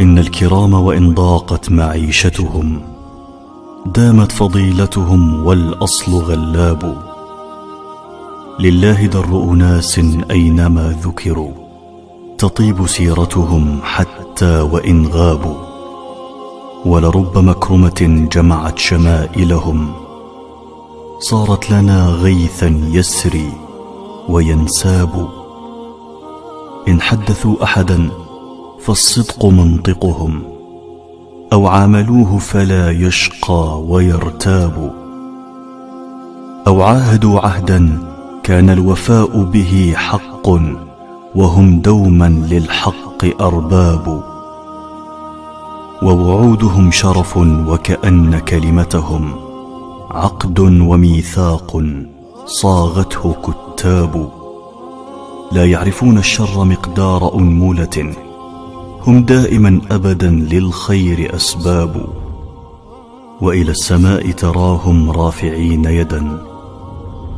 إن الكرام وإن ضاقت معيشتهم دامت فضيلتهم والأصل غلاب. لله در أناس أينما ذكروا تطيب سيرتهم حتى وإن غابوا. ولرب مكرمة جمعت شمائلهم صارت لنا غيثا يسري وينساب. إن حدثوا أحدا فالصدق منطقهم أو عاملوه فلا يشقى ويرتاب. أو عاهدوا عهدا كان الوفاء به حق وهم دوما للحق أرباب. ووعودهم شرف وكأن كلمتهم عقد وميثاق صاغته كتاب. لا يعرفون الشر مقدار أنمولة هم دائما أبدا للخير أسباب وإلى السماء تراهم رافعين يدا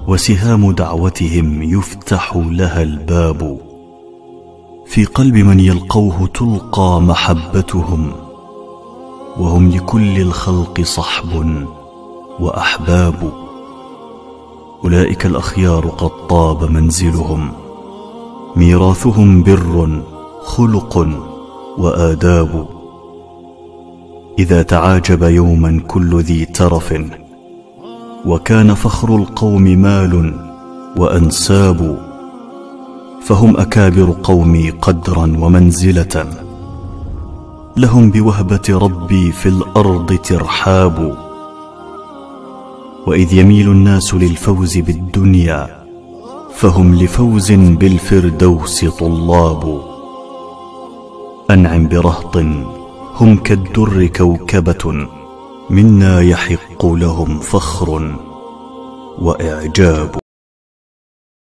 وسهام دعوتهم يفتح لها الباب. في قلب من يلقوه تلقى محبتهم وهم لكل الخلق صحب وأحباب. أولئك الأخيار قد طاب منزلهم ميراثهم بر خلق وآداب. إذا تعاجب يوما كل ذي ترف وكان فخر القوم مال وأنساب فهم أكابر قومي قدرا ومنزلة. لهم بوهبة ربي في الأرض ترحاب. وإذ يميل الناس للفوز بالدنيا فهم لفوز بالفردوس طلاب. أنعم برهط هم كالدر كوكبة منا يحق لهم فخر وإعجاب.